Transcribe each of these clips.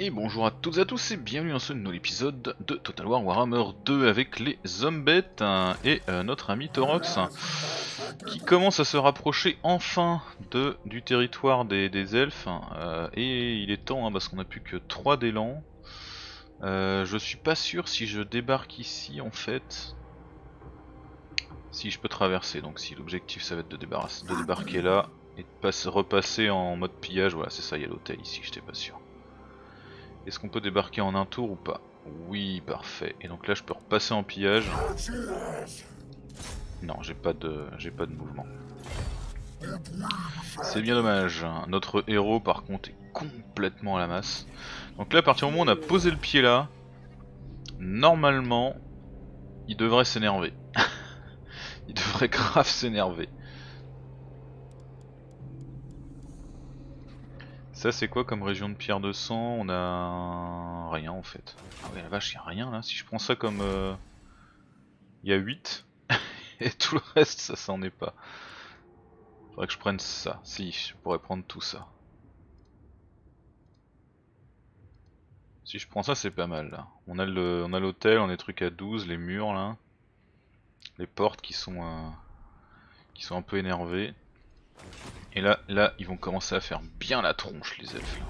Et bonjour à toutes et à tous et bienvenue dans ce nouvel épisode de Total War Warhammer 2 avec les Zombettes et euh, notre ami Torox qui commence à se rapprocher enfin de, du territoire des, elfes euh, et il est temps hein, parce qu'on n'a plus que 3 d'élan. Euh, je suis pas sûr si je débarque ici en fait. Si je peux traverser, donc si l'objectif ça va être de, de débarquer là et de repasser en mode pillage, voilà c'est ça, il y a l'hôtel ici, j'étais pas sûr. Est-ce qu'on peut débarquer en un tour ou pas? Oui, parfait. Et donc là, je peux repasser en pillage. Non, j'ai pas de, j'ai pas de mouvement. C'est bien dommage. Notre héros, par contre, est complètement à la masse. Donc là, à partir du moment où on a posé le pied là, normalement, il devrait s'énerver. il devrait grave s'énerver. Ça c'est quoi comme région de pierre de sang? On a rien en fait. Ah ouais la vache, y'a rien là. Si je prends ça comme... Euh... Il y a 8. Et tout le reste ça s'en est pas. Faudrait que je prenne ça. Si, je pourrais prendre tout ça. Si je prends ça c'est pas mal là. On a l'hôtel, on a des trucs à 12, les murs là. Les portes qui sont, euh, qui sont un peu énervées. Et là, là, ils vont commencer à faire bien la tronche les elfes.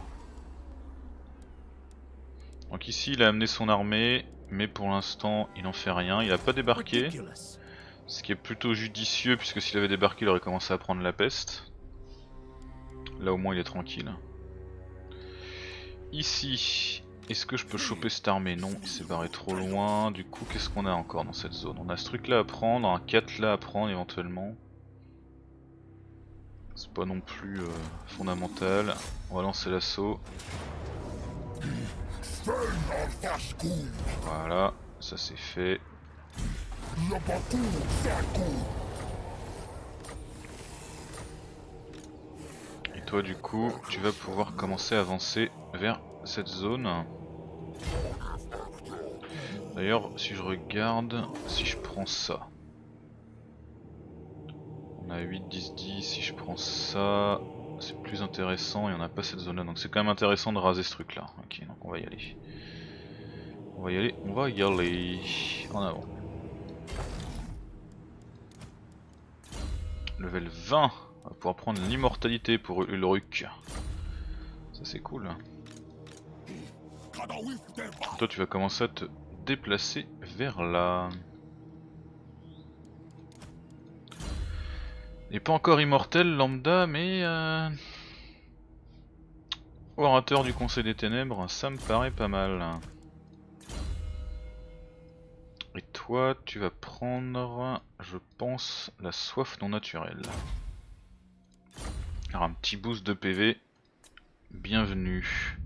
Donc ici, il a amené son armée, mais pour l'instant, il n'en fait rien. Il n'a pas débarqué, ce qui est plutôt judicieux, puisque s'il avait débarqué, il aurait commencé à prendre la peste. Là, au moins, il est tranquille. Ici, est-ce que je peux choper cette armée? Non, il s'est barré trop loin. Du coup, qu'est-ce qu'on a encore dans cette zone? On a ce truc là à prendre, un 4 là à prendre éventuellement. C'est pas non plus euh, fondamental. On va lancer l'assaut. Voilà, ça c'est fait. Et toi du coup, tu vas pouvoir commencer à avancer vers cette zone. D'ailleurs, si je regarde, si je prends ça, on a 8, 10, 10, si je prends ça, c'est plus intéressant et on n'a pas cette zone là, donc c'est quand même intéressant de raser ce truc là. Ok, donc on va y aller. On va y aller, on va y aller. En avant. Level 20, on va pouvoir prendre l'immortalité pour Ulruk. Ça c'est cool. Toi tu vas commencer à te déplacer vers là. N'est pas encore immortel lambda mais euh... orateur du conseil des ténèbres ça me paraît pas mal. Et toi tu vas prendre je pense la soif non naturelle. Alors un petit boost de PV, bienvenue.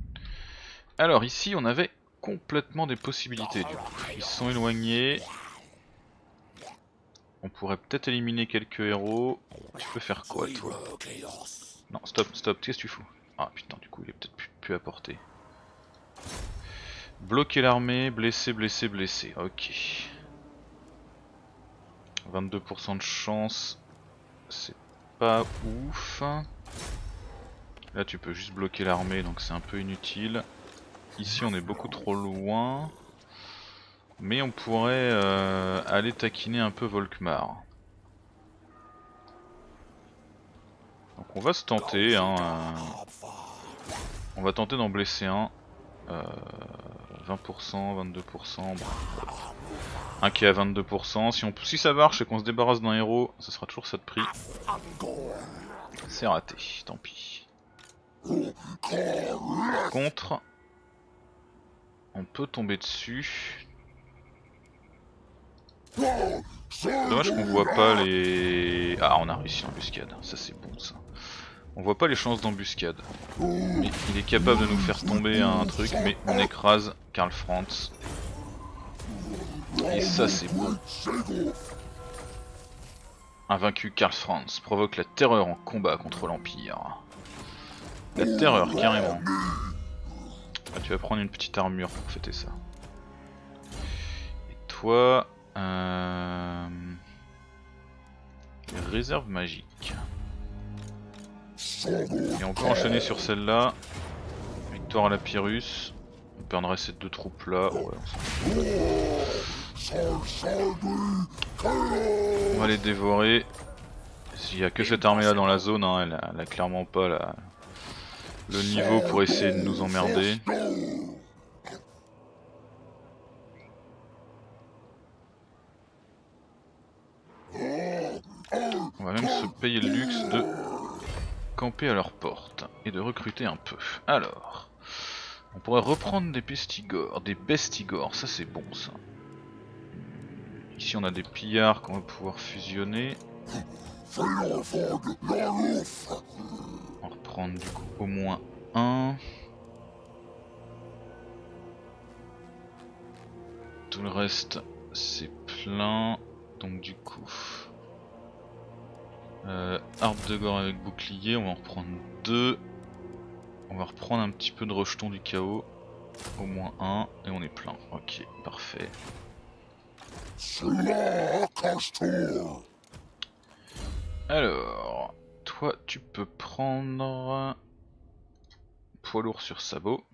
Alors ici on avait complètement des possibilités du coup. Ils sont éloignés, on pourrait peut-être éliminer quelques héros. Tu peux faire quoi toi Non, stop, stop, qu'est-ce que tu fous Ah putain, du coup il est peut-être plus, à portée. Bloquer l'armée, blessé, blessé, blessé, ok. 22% de chance, c'est pas ouf. Là tu peux juste bloquer l'armée donc c'est un peu inutile. Ici on est beaucoup trop loin. Mais on pourrait euh, aller taquiner un peu Volkmar. Donc on va se tenter. Hein, euh, on va tenter d'en blesser un. 20%, 22%. Un qui est à 22%. Si, si ça marche et qu'on se débarrasse d'un héros, ça sera toujours ça de prix. C'est raté, tant pis. Par contre, on peut tomber dessus. Dommage qu'on voit pas les... Ah on a réussi l'embuscade, ça c'est bon ça. On voit pas les chances d'embuscade. Il est capable de nous faire tomber un truc, mais on écrase Karl Franz. Et ça c'est bon. Invaincu Karl Franz provoque la terreur en combat contre l'Empire. La terreur carrément. Ah, tu vas prendre une petite armure pour fêter ça. Et toi, euh... Réserve magique. Et on peut enchaîner sur celle-là. Victoire à la Pyrrhus. On perdrait ces deux troupes là. Ouais, on va les dévorer. S'il y a que cette armée là dans la zone, hein, elle, a, clairement pas le niveau pour essayer de nous emmerder. On va même se payer le luxe de camper à leur porte et de recruter un peu. Alors, on pourrait reprendre des pestigores, des bestigores, ça c'est bon ça. Ici on a des pillards qu'on va pouvoir fusionner. On va reprendre du coup au moins un. Tout le reste c'est plein. Donc du coup... Euh, arbre de gore avec bouclier, on va en reprendre deux. On va reprendre un petit peu de rejeton du chaos. Au moins un, et on est plein. Ok, parfait. Alors, toi tu peux prendre poids lourd sur sabot.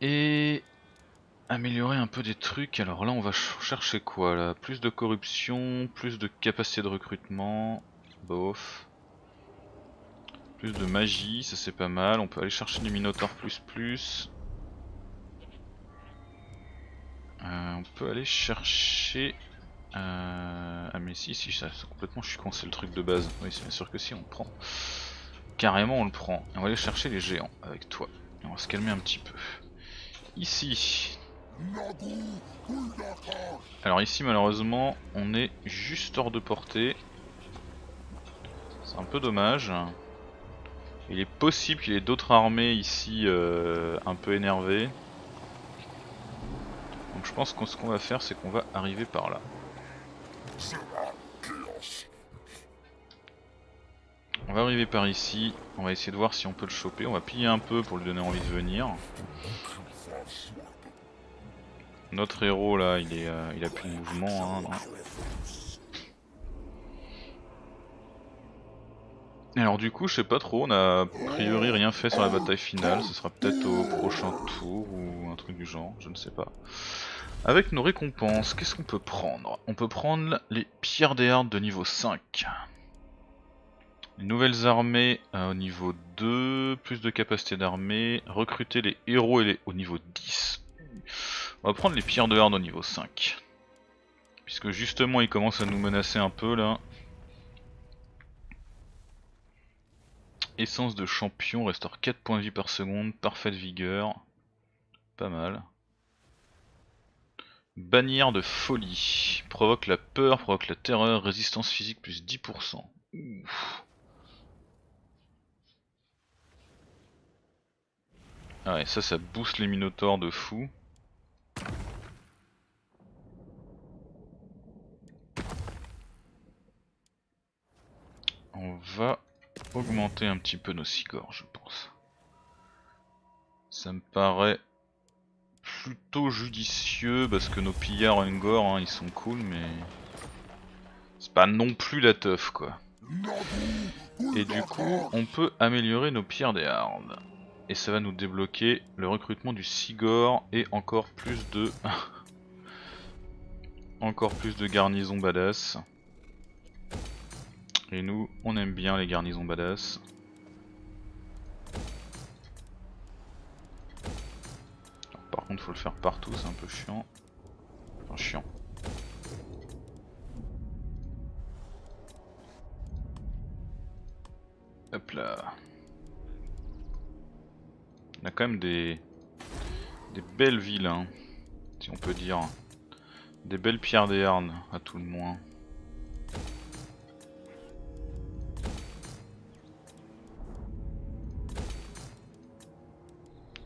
Et améliorer un peu des trucs. Alors là, on va chercher quoi là? Plus de corruption, plus de capacité de recrutement. Bof. Plus de magie, ça c'est pas mal. On peut aller chercher du Minotaur plus plus. Euh, on peut aller chercher... Euh... Ah mais si, si, ça, complètement, je suis c'est le truc de base. Oui, c'est bien sûr que si, on le prend. Carrément, on le prend. on va aller chercher les géants avec toi. on va se calmer un petit peu. Ici, alors ici malheureusement on est juste hors de portée. C'est un peu dommage. Il est possible qu'il y ait d'autres armées ici euh, un peu énervées. Donc je pense que ce qu'on va faire c'est qu'on va arriver par là. On va arriver par ici, on va essayer de voir si on peut le choper, on va piller un peu pour lui donner envie de venir. Notre héros là, il, est, euh, il a plus de mouvement. Hein, Alors du coup, je sais pas trop, on a a priori rien fait sur la bataille finale, ce sera peut-être au prochain tour ou un truc du genre, je ne sais pas. Avec nos récompenses, qu'est-ce qu'on peut prendre? On peut prendre les pierres des hardes de niveau 5. Les nouvelles armées euh, au niveau 2, plus de capacité d'armée, recruter les héros et les au niveau 10. On va prendre les pierres de hard au niveau 5. Puisque justement ils commencent à nous menacer un peu là. Essence de champion, restaure 4 points de vie par seconde, parfaite vigueur. Pas mal. Bannière de folie. Provoque la peur, provoque la terreur, résistance physique plus 10%. Ah ouais, ça, ça booste les minotaures de fou. On va augmenter un petit peu nos sigors, je pense. Ça me paraît plutôt judicieux parce que nos pillards Ungor, hein, ils sont cool, mais c'est pas non plus la teuf quoi. Et du coup, on peut améliorer nos pierres des hardes. Et ça va nous débloquer le recrutement du Sigor et encore plus de... encore plus de garnisons badass. Et nous, on aime bien les garnisons badass. par contre, faut le faire partout, c'est un peu chiant. Enfin, chiant. Hop là. On a quand même des, belles villes, hein, si on peut dire. Des belles pierres des harnes, à tout le moins.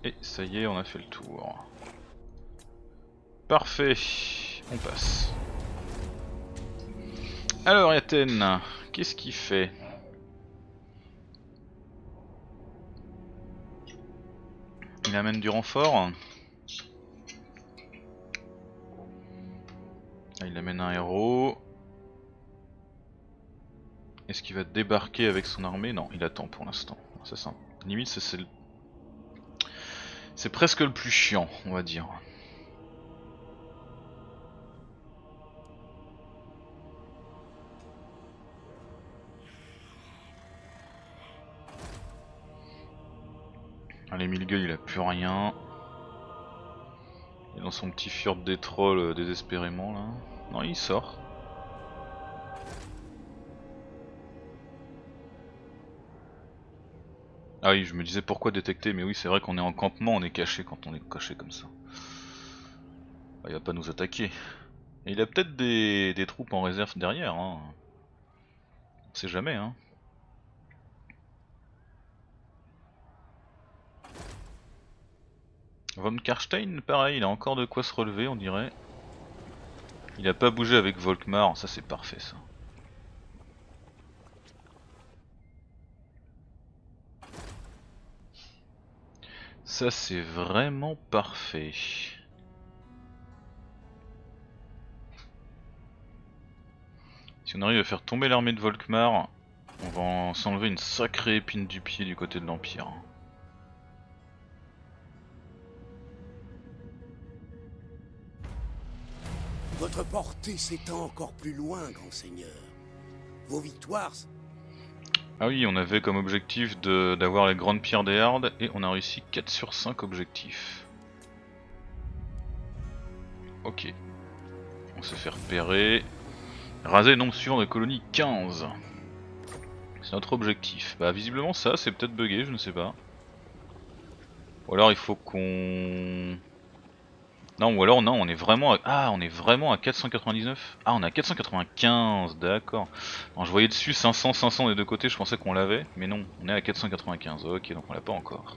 Et ça y est, on a fait le tour. Parfait, on passe. Alors Yaten, qu'est-ce qu'il fait? Amène du renfort. Il amène un héros. Est-ce qu'il va débarquer avec son armée? Non, il attend pour l'instant. Ça, limite, c'est C'est presque le plus chiant, on va dire. Allez, Milgueul il a plus rien. Il est dans son petit fjord des trolls euh, désespérément là. Non, il sort. Ah oui, je me disais pourquoi détecter, mais oui, c'est vrai qu'on est en campement, on est caché quand on est caché comme ça. Ah, il va pas nous attaquer. Et il a peut-être des, des, troupes en réserve derrière, hein. On sait jamais, hein. Von Karstein, pareil, il a encore de quoi se relever, on dirait. Il a pas bougé avec Volkmar, ça c'est parfait ça. Ça c'est vraiment parfait. Si on arrive à faire tomber l'armée de Volkmar, on va s'enlever une sacrée épine du pied du côté de l'Empire. Votre portée s'étend encore plus loin, grand seigneur. Vos victoires... Ah oui, on avait comme objectif d'avoir les grandes pierres des hardes et on a réussi 4 sur 5 objectifs. Ok. On se fait repérer. Raser nombre suivant de colonies 15. C'est notre objectif. Bah visiblement ça c'est peut-être bugué, je ne sais pas. Ou alors il faut qu'on... Non, ou alors non, on est vraiment à... Ah, on est vraiment à 499 Ah, on est à 495, d'accord. Je voyais dessus 500, 500 des deux côtés, je pensais qu'on l'avait, mais non, on est à 495, ok, donc on l'a pas encore.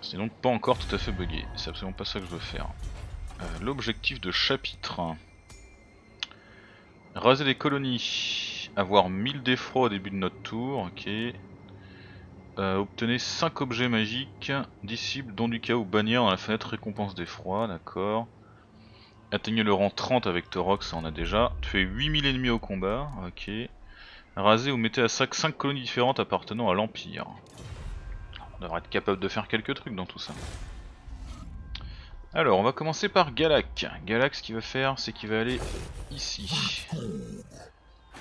C'est donc pas encore tout à fait bugué, c'est absolument pas ça que je veux faire. Euh, l'objectif de chapitre. Raser des colonies, avoir 1000 d'effroi au début de notre tour, ok. Euh, obtenez 5 objets magiques, disciples, dont du chaos, bannière dans la fenêtre récompense d'effroi, d'accord. Atteignez le rang 30 avec Torox, ça on a déjà. Tuez 8000 ennemis au combat, ok. Rasez ou mettez à sac 5 colonies différentes appartenant à l'Empire. On devrait être capable de faire quelques trucs dans tout ça. Alors, on va commencer par Galak. Galak, ce qu'il va faire, c'est qu'il va aller ici.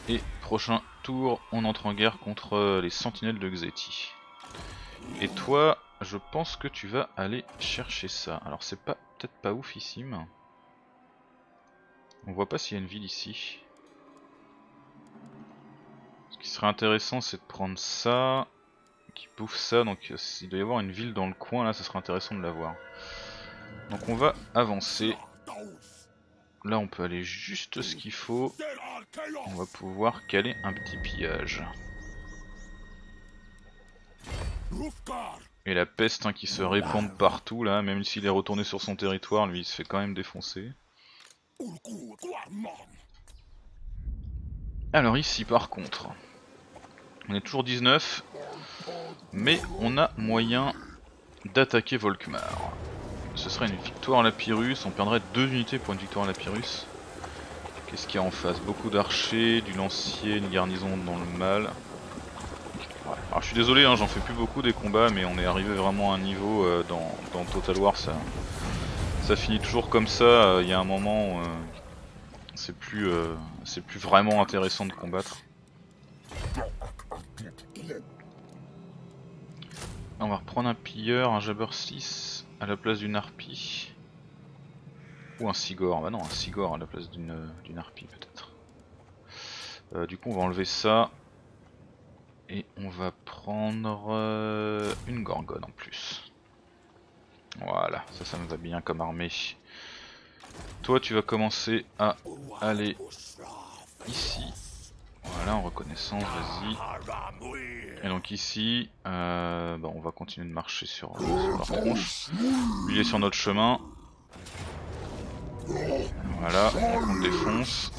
Et prochain tour, on entre en guerre contre les sentinelles de Xeti. Et toi, je pense que tu vas aller chercher ça. Alors c'est pas peut-être pas oufissime. On voit pas s'il y a une ville ici. Ce qui serait intéressant c'est de prendre ça, qui bouffe ça, donc s'il doit y avoir une ville dans le coin là, ça serait intéressant de la voir. Donc on va avancer. Là on peut aller juste ce qu'il faut. On va pouvoir caler un petit pillage. Et la peste hein, qui se répand partout là, même s'il est retourné sur son territoire, lui il se fait quand même défoncer. Alors ici par contre, on est toujours 19, mais on a moyen d'attaquer Volkmar. Ce serait une victoire à la Pyrrhus, on perdrait deux unités pour une victoire à la Pyrrhus. Qu'est-ce qu'il y a en face? Beaucoup d'archers, du lancier, une garnison dans le mal. Alors je suis désolé, hein, j'en fais plus beaucoup des combats, mais on est arrivé vraiment à un niveau euh, dans, Total War, ça, ça finit toujours comme ça. Euh, il y a un moment, euh, c'est plus, plus vraiment intéressant de combattre. On va reprendre un pilleur, un Jabber 6 à la place d'une harpie. Ou un Sigor, bah non, un Sigor à la place d'une harpie peut-être. du coup on va enlever ça. Et on va prendre euh, une gorgone en plus. Voilà, ça ça me va bien comme armée. Toi tu vas commencer à aller ici. Voilà, en reconnaissance, vas-y. Et donc ici, euh, bah, on va continuer de marcher sur, sur leur tronche. Lui est sur notre chemin. Voilà, on défonce.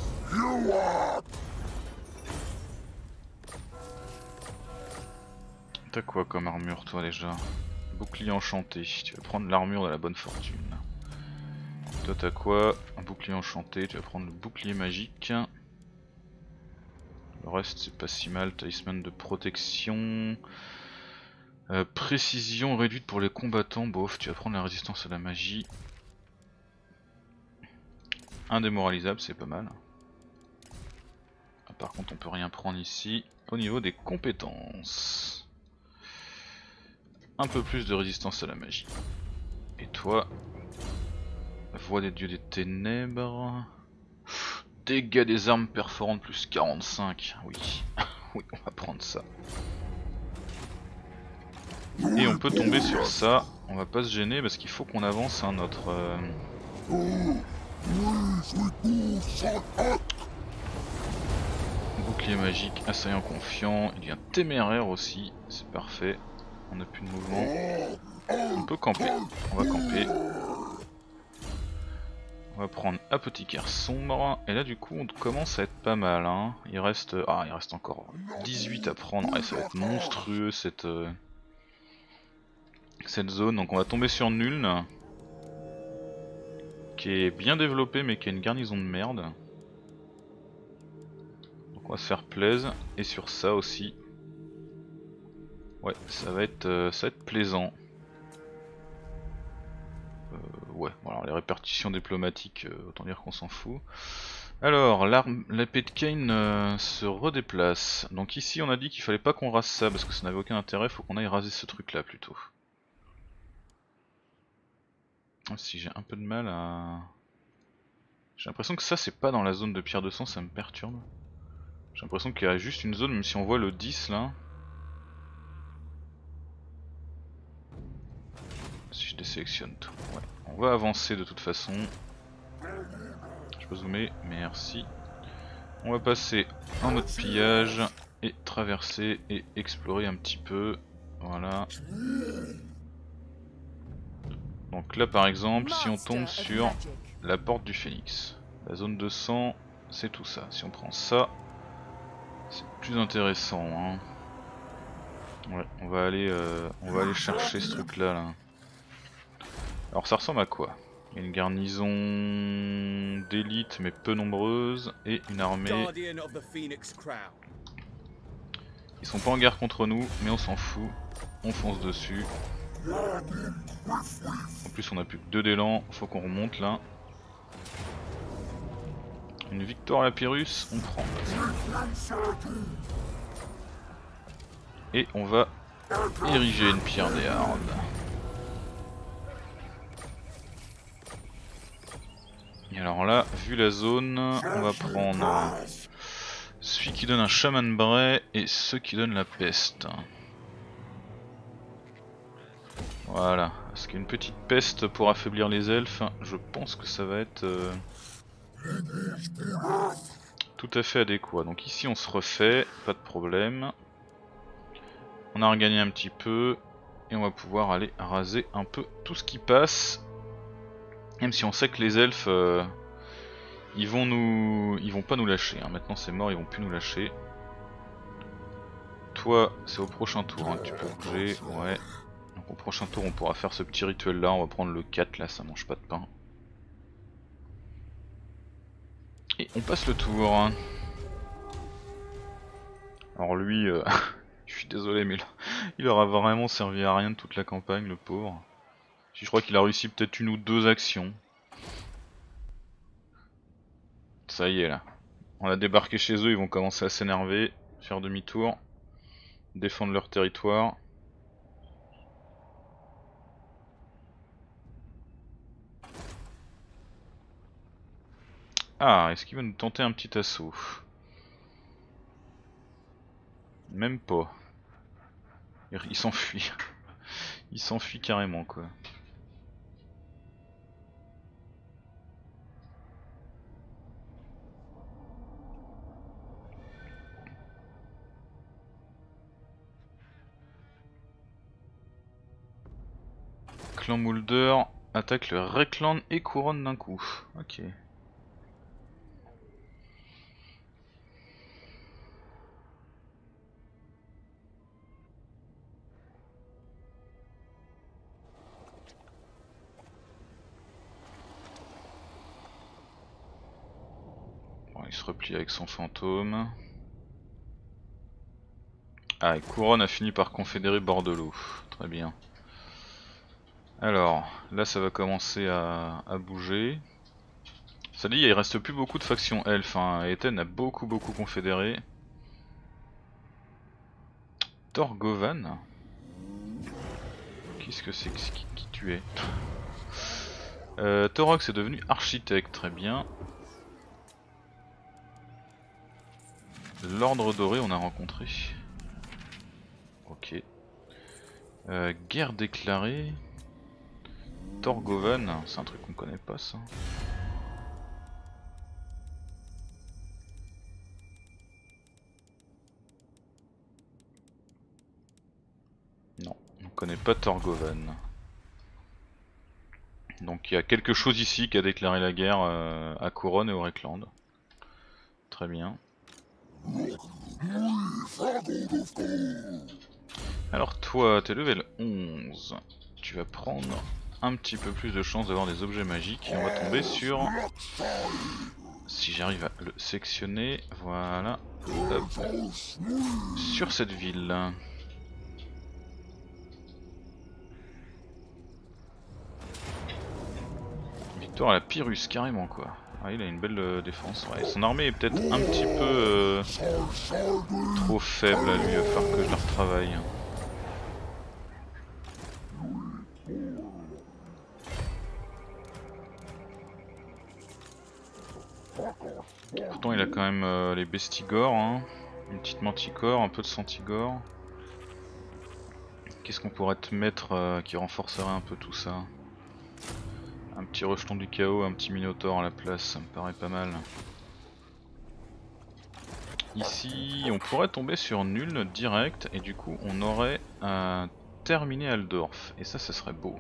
T'as quoi comme armure toi déjà Bouclier enchanté, tu vas prendre l'armure de la bonne fortune. Toi t'as quoi? Un bouclier enchanté, tu vas prendre le bouclier magique. Le reste c'est pas si mal, talisman de protection. Euh, précision réduite pour les combattants, bof, tu vas prendre la résistance à la magie. Indémoralisable, c'est pas mal. Ah, par contre, on peut rien prendre ici. Au niveau des compétences, un peu plus de résistance à la magie. Et toi, voix des dieux des ténèbres. Dégâts des armes perforantes plus 45. Oui, oui, on va prendre ça. Et on peut tomber sur ça. On va pas se gêner parce qu'il faut qu'on avance notre. Euh... Bouclier magique, assaillant confiant. Il devient téméraire aussi. C'est parfait. On n'a plus de mouvement. On peut camper. On va camper. On va prendre apothicaire sombre. Et là du coup on commence à être pas mal. Hein. Il reste. Ah il reste encore 18 à prendre. ça va être monstrueux cette. Euh, cette zone. Donc on va tomber sur Nuln. Qui est bien développé mais qui a une garnison de merde. Donc on va se faire plaisir. Et sur ça aussi. Ouais, ça va être, euh, plaisant. Euh, ouais, voilà, les répartitions diplomatiques, euh, autant dire qu'on s'en fout. Alors, l'épée de Kane se redéplace. Donc ici, on a dit qu'il fallait pas qu'on rase ça parce que ça n'avait aucun intérêt. Faut qu'on aille raser ce truc-là plutôt. Si j'ai un peu de mal à... J'ai l'impression que ça c'est pas dans la zone de pierre de sang, ça me perturbe. J'ai l'impression qu'il y a juste une zone, même si on voit le 10 là. Si je désélectionne tout. Ouais. On va avancer de toute façon. Je peux zoomer, merci. On va passer en mode pillage et traverser et explorer un petit peu. Voilà. Donc là par exemple, si on tombe sur la porte du phénix, la zone de sang, c'est tout ça. Si on prend ça, c'est plus intéressant. Hein. Ouais, on va aller, euh, on va aller chercher ce truc là. là. Alors ça ressemble à quoi? Une garnison d'élite mais peu nombreuse et une armée. Ils sont pas en guerre contre nous mais on s'en fout. On fonce dessus. En plus on a plus que deux d'élan, faut qu'on remonte là. Une victoire à la Pyrrhus, on prend. Et on va ériger une pierre des hardes. Et alors là, vu la zone, on va prendre celui qui donne un chaman bray et ceux qui donnent la peste. Voilà, parce qu'une petite peste pour affaiblir les elfes, je pense que ça va être euh, tout à fait adéquat. Donc ici on se refait, pas de problème. On a regagné un petit peu et on va pouvoir aller raser un peu tout ce qui passe. Même si on sait que les elfes, euh, ils vont nous, ils vont pas nous lâcher. Hein. Maintenant c'est mort, ils vont plus nous lâcher. Toi, c'est au prochain tour hein, tu peux bouger, ouais. Donc au prochain tour on pourra faire ce petit rituel là, on va prendre le 4 là, ça mange pas de pain. Et on passe le tour. Alors lui, euh, je suis désolé mais il aura vraiment servi à rien de toute la campagne le pauvre. Je crois qu'il a réussi peut-être une ou deux actions. Ça y est là. On a débarqué chez eux, ils vont commencer à s'énerver, faire demi-tour, défendre leur territoire. Ah, est-ce qu'il va nous tenter un petit assaut? Même pas. Il s'enfuit. Il s'enfuit carrément quoi. Clan Mulder attaque le Rekland et couronne d'un coup. Ok. il se replie avec son fantôme. Ah, et Couronne a fini par confédérer Bordelot. Très bien. Alors, là ça va commencer à, bouger. Ça dit, il reste plus beaucoup de factions elfes. Hein. A beaucoup beaucoup confédéré. Torgovan Qu'est-ce que c'est qui, qui tu es euh, est devenu architecte, très bien. L'ordre doré on a rencontré. Ok. Euh, guerre déclarée. Torgovan, c'est un truc qu'on connaît pas ça. Non, on connaît pas Torgovan. Donc il y a quelque chose ici qui a déclaré la guerre euh, à Couronne et au Rekland. Très bien. Alors toi, t'es level 11. Tu vas prendre un petit peu plus de chance d'avoir des objets magiques et on va tomber sur... Si j'arrive à le sectionner, voilà. Sur cette ville. Victoire à la Pyrrhus, carrément quoi. Ah, il a une belle euh, défense. son armée est peut-être un petit peu euh, trop faible à lui, il va falloir que je la retravaille. Quand même euh, les bestigores, hein. une petite manticore, un peu de centigore. Qu'est-ce qu'on pourrait te mettre qui renforcerait un peu tout ça? Un petit rejeton du chaos, un petit minotaure à la place, ça me paraît pas mal. Ici, on pourrait tomber sur nul direct et du coup on aurait un terminé Aldorf. Et ça, ça serait beau.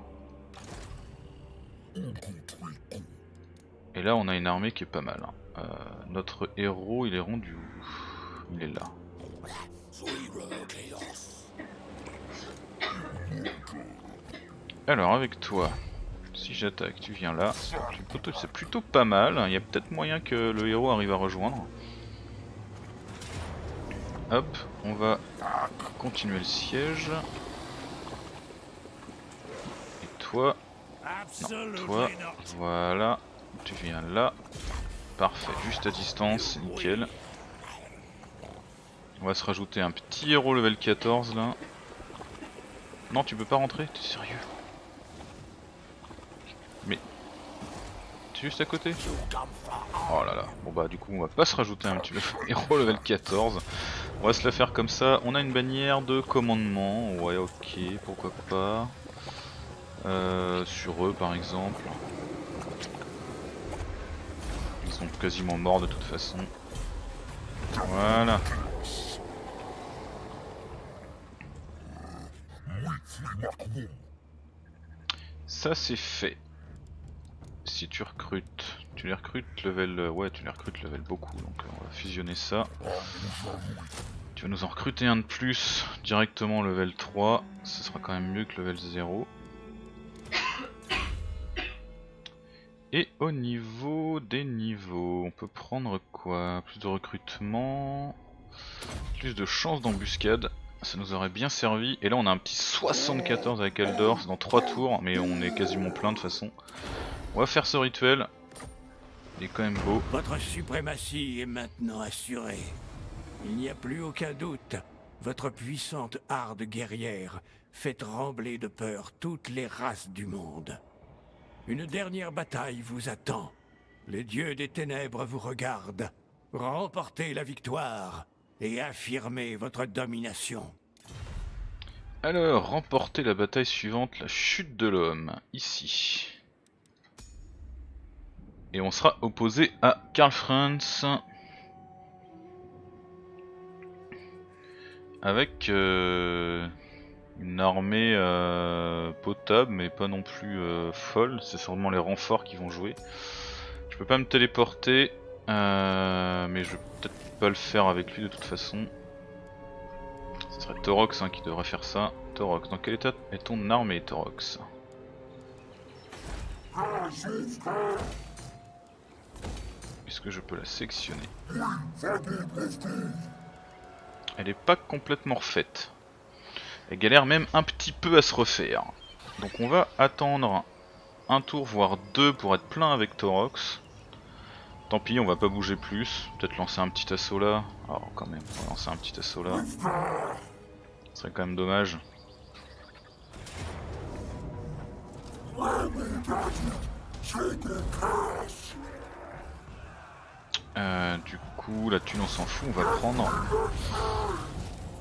Et là, on a une armée qui est pas mal. Hein. Euh, notre héros, il est rendu où? Il est là. Alors, avec toi, si j'attaque, tu viens là. C'est plutôt pas mal. Il y a peut-être moyen que le héros arrive à rejoindre. Hop, on va continuer le siège. Et toi, toi, voilà, tu viens là. Parfait, juste à distance, nickel. On va se rajouter un petit héros level 14 là. Non, tu peux pas rentrer T'es sérieux mais... es juste à côté Oh là là, bon bah du coup on va pas se rajouter un petit héros level 14. On va se la faire comme ça. On a une bannière de commandement, ouais ok, pourquoi pas. Euh, sur eux par exemple. Sont quasiment morts de toute façon. Voilà. Ça c'est fait si tu recrutes, tu les recrutes level, ouais tu les recrutes level beaucoup, donc euh, on va fusionner ça. Tu vas nous en recruter un de plus directement level 3, ce sera quand même mieux que level 0. Et au niveau des niveaux, on peut prendre quoi? Plus de recrutement, plus de chance d'embuscade, ça nous aurait bien servi. Et là on a un petit 74 avec Eldor dans 3 tours, mais on est quasiment plein de façon. On va faire ce rituel. Il est quand même beau. Votre suprématie est maintenant assurée. Il n'y a plus aucun doute. Votre puissante harde guerrière fait trembler de peur toutes les races du monde. Une dernière bataille vous attend. Les dieux des ténèbres vous regardent. Remportez la victoire et affirmez votre domination. Alors, remportez la bataille suivante, la chute de l'homme, ici. Et on sera opposé à Karl Franz. Avec euh, une armée euh, potable mais pas non plus euh, folle. C'est sûrement les renforts qui vont jouer. Je peux pas me téléporter. mais je vais peut-être pas le faire avec lui de toute façon. Ce serait Torox hein, qui devrait faire ça. Torox, dans quel état est ton armée Torox? Est-ce que je peux la sectionner elle est pas complètement refaite. Elle galère même un petit peu à se refaire. Donc on va attendre un tour voire deux pour être plein avec Torox. Tant pis, on va pas bouger plus. Peut-être lancer un petit assaut là. Alors quand même, on va lancer un petit assaut là. Ce serait quand même dommage. Euh, du coup, la thune on s'en fout, on va prendre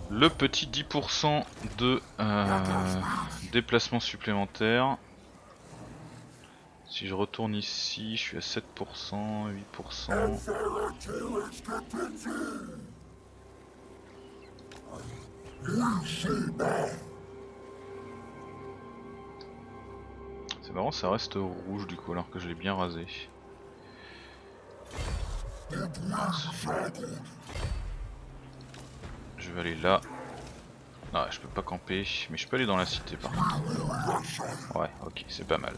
le petit 10% de euh, déplacement supplémentaire. Si je retourne ici, je suis à 7%, 8%. C'est marrant, ça reste rouge du coup alors que je l'ai bien rasé. Je vais aller là. Ah, je peux pas camper, mais je peux aller dans la cité par contre. Ouais, ok, c'est pas mal.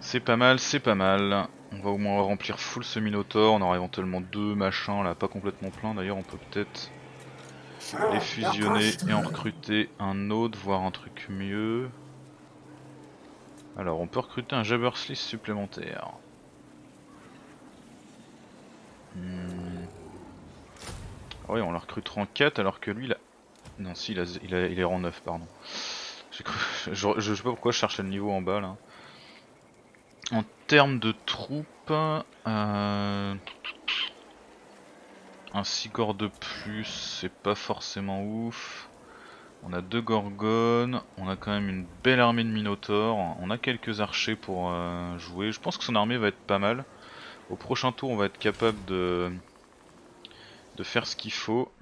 C'est pas mal, c'est pas mal. On va au moins remplir full ce Minotaur. On aura éventuellement deux machins là, pas complètement plein. D'ailleurs, on peut peut-être les fusionner et en recruter un autre, voire un truc mieux. Alors, on peut recruter un Jabberslice supplémentaire. Hmm. Oui, on le recrutera en 4 alors que lui, il a... Non, si, il, il, est en 9, pardon. Je... Sais pas pourquoi je cherchais le niveau en bas là. En termes de troupes, euh, un Sigor de plus, c'est pas forcément ouf. On a deux Gorgones, on a quand même une belle armée de Minotaurs, on a quelques archers pour euh, jouer. Je pense que son armée va être pas mal. Au prochain tour, on va être capable de, de faire ce qu'il faut.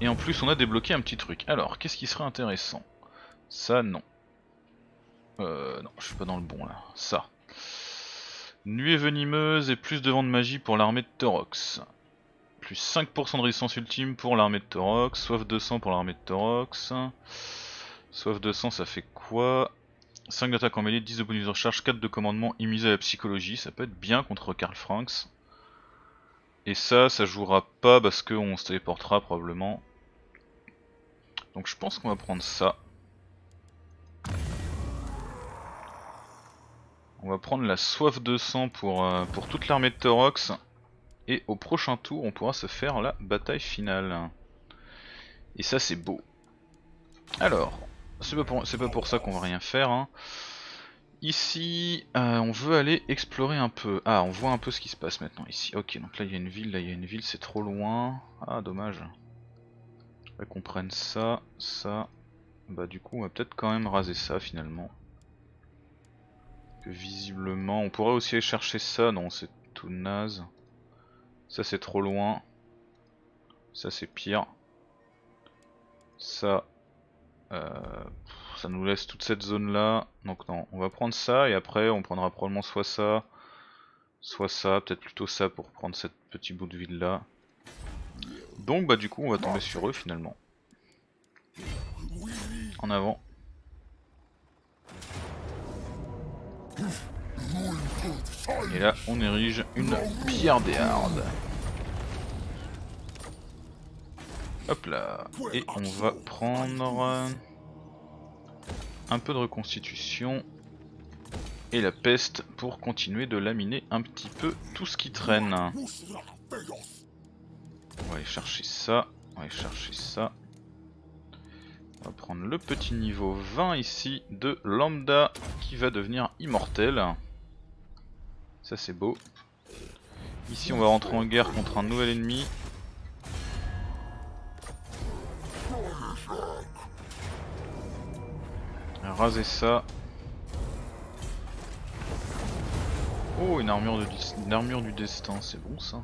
Et en plus, on a débloqué un petit truc. Alors, qu'est-ce qui serait intéressant? Ça, non. Euh, non, je suis pas dans le bon là. Ça. Nuée venimeuse et plus de vent de magie pour l'armée de Torox. Plus 5% de résistance ultime pour l'armée de Torox. Soif 200 pour l'armée de Torox. Soif 200 ça fait quoi? 5 d'attaque en mêlée, 10 de bonus de recharge, 4 de commandement immisé à la psychologie. Ça peut être bien contre Karl Franks. Et ça, ça jouera pas parce qu'on se téléportera probablement. Donc je pense qu'on va prendre ça. On va prendre la soif de sang pour, euh, toute l'armée de Torox. Et au prochain tour, on pourra se faire la bataille finale. Et ça, c'est beau. Alors, c'est pas, pour, pas pour ça qu'on va rien faire. Hein. Ici, euh, on veut aller explorer un peu. Ah, on voit un peu ce qui se passe maintenant ici. Ok, donc là il y a une ville, là il y a une ville, c'est trop loin. Ah, dommage. Qu'on prenne ça, ça. Bah du coup, on va peut-être quand même raser ça finalement visiblement, on pourrait aussi aller chercher ça, non c'est tout naze. Ça c'est trop loin. Ça c'est pire. Ça, euh, ça nous laisse toute cette zone là. Donc non, on va prendre ça et après on prendra probablement soit ça, soit ça, peut-être plutôt ça pour prendre cette petit bout de ville là. Donc bah du coup on va tomber sur eux finalement. En avant. Et là, on érige une pierre des hardes. Hop là. Et on va prendre un peu de reconstitution et la peste pour continuer de laminer un petit peu tout ce qui traîne. On va aller chercher ça, on va aller chercher ça. On va prendre le petit niveau 20 ici de Lambda qui va devenir immortel. Ça c'est beau. Ici on va rentrer en guerre contre un nouvel ennemi. Raser ça. Oh une armure, du destin, c'est bon ça.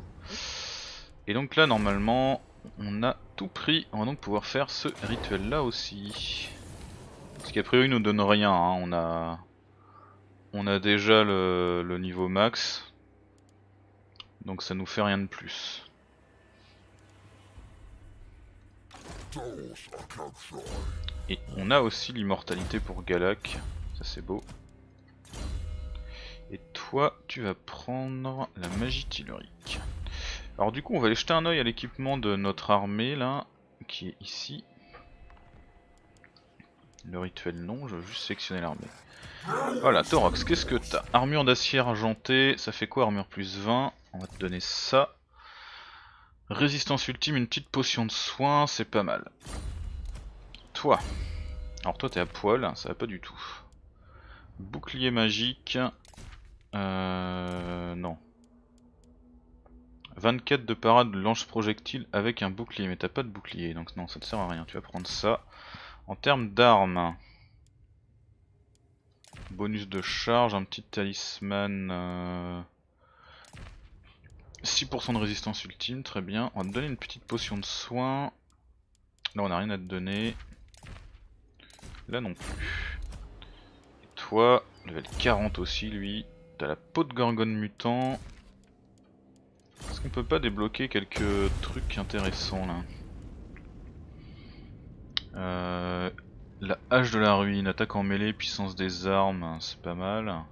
Et donc là normalement on a tout pris, on va donc pouvoir faire ce rituel là aussi. Parce qu'a priori il nous donne rien, hein. on a on a déjà le, niveau max. Donc ça nous fait rien de plus. Et on a aussi l'immortalité pour Galak, ça c'est beau. Et toi tu vas prendre la magie tellurique. Alors du coup on va aller jeter un oeil à l'équipement de notre armée là, qui est ici. Le rituel non, je veux juste sélectionner l'armée. Voilà, Torox, qu'est-ce que t'as? Armure d'acier argenté, ça fait quoi armure plus 20 On va te donner ça. Résistance ultime, une petite potion de soin, c'est pas mal. Toi. Alors toi t'es à poil, ça va pas du tout. Bouclier magique. Euh... Non. 24 de parade de lance projectile avec un bouclier, mais t'as pas de bouclier, donc non, ça te sert à rien. Tu vas prendre ça. En termes d'armes, bonus de charge, un petit talisman, 6% euh, de résistance ultime, très bien. On va te donner une petite potion de soin. Là on a rien à te donner. Là non plus. Et toi, level 40 aussi lui. T'as la peau de gorgone mutant. Est-ce qu'on peut pas débloquer quelques trucs intéressants là euh, La hache de la ruine, attaque en mêlée, puissance des armes, c'est pas mal.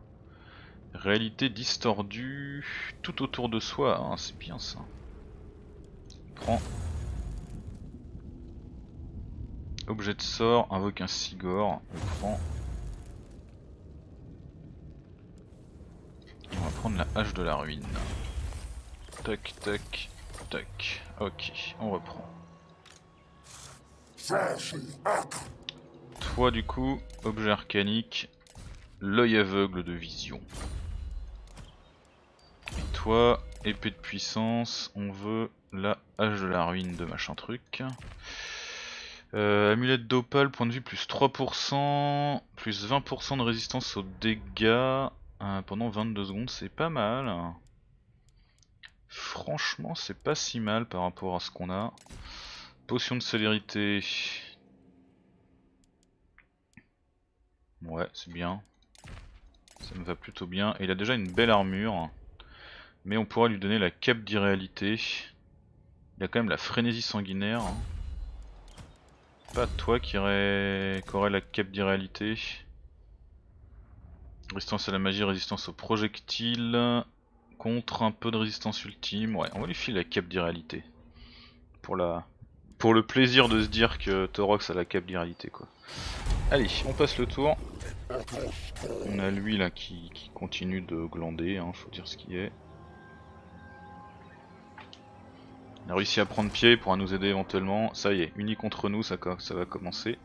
Réalité distordue, tout autour de soi, hein, c'est bien ça. Prends. Objet de sort, invoque un Sigor, on prend. on va prendre la hache de la ruine. Tac, tac, tac. Ok, on reprend. Toi du coup, objet arcanique, l'œil aveugle de vision. Épée de puissance, on veut la hache de la ruine de machin truc. Euh, amulette d'opale, point de vue plus 3%, plus 20% de résistance aux dégâts euh, pendant 22 secondes, c'est pas mal. Franchement, c'est pas si mal par rapport à ce qu'on a. Potion de célérité. Ouais, c'est bien. Ça me va plutôt bien. Et il a déjà une belle armure. Mais on pourra lui donner la cape d'irréalité. Il a quand même la frénésie sanguinaire. Pas toi qui aurait, qui aurait la cape d'irréalité. Résistance à la magie, résistance aux projectiles contre un peu de résistance ultime. Ouais, on va lui filer la cape d'irréalité. Pour la... Pour le plaisir de se dire que Torox a la cape d'irréalité quoi. Allez, on passe le tour. On a lui là qui, continue de glander, hein, faut dire ce qui est. On a réussi à prendre pied, il pourra nous aider éventuellement. Ça y est, uni contre nous, ça, ça va commencer.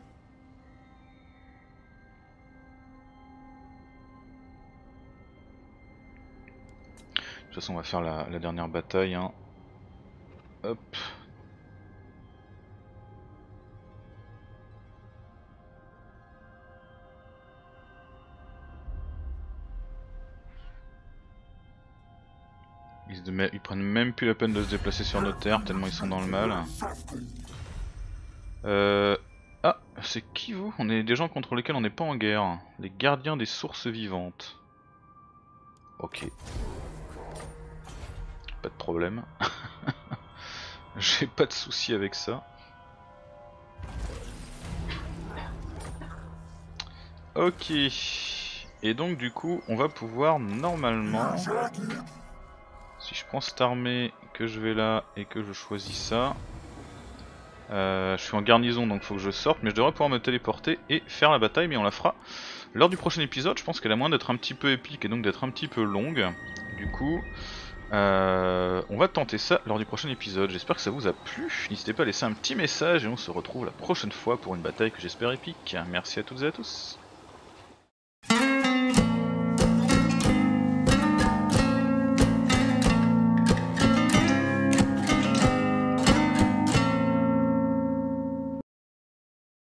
De toute façon, on va faire la, dernière bataille. Hein. Hop. Ils, prennent même plus la peine de se déplacer sur nos terres tellement ils sont dans le mal. Euh... Ah, c'est qui vous? On est des gens contre lesquels on n'est pas en guerre. Les gardiens des sources vivantes. Ok pas de problème. J'ai pas de souci avec ça. Ok. Et donc du coup, on va pouvoir normalement... Si je prends cette armée, que je vais là et que je choisis ça... Euh, je suis en garnison donc faut que je sorte, mais je devrais pouvoir me téléporter et faire la bataille, mais on la fera lors du prochain épisode. Je pense qu'elle a moins d'être un petit peu épique et donc d'être un petit peu longue. Du coup, euh, on va tenter ça lors du prochain épisode, j'espère que ça vous a plu, n'hésitez pas à laisser un petit message et on se retrouve la prochaine fois pour une bataille que j'espère épique. Merci à toutes et à tous.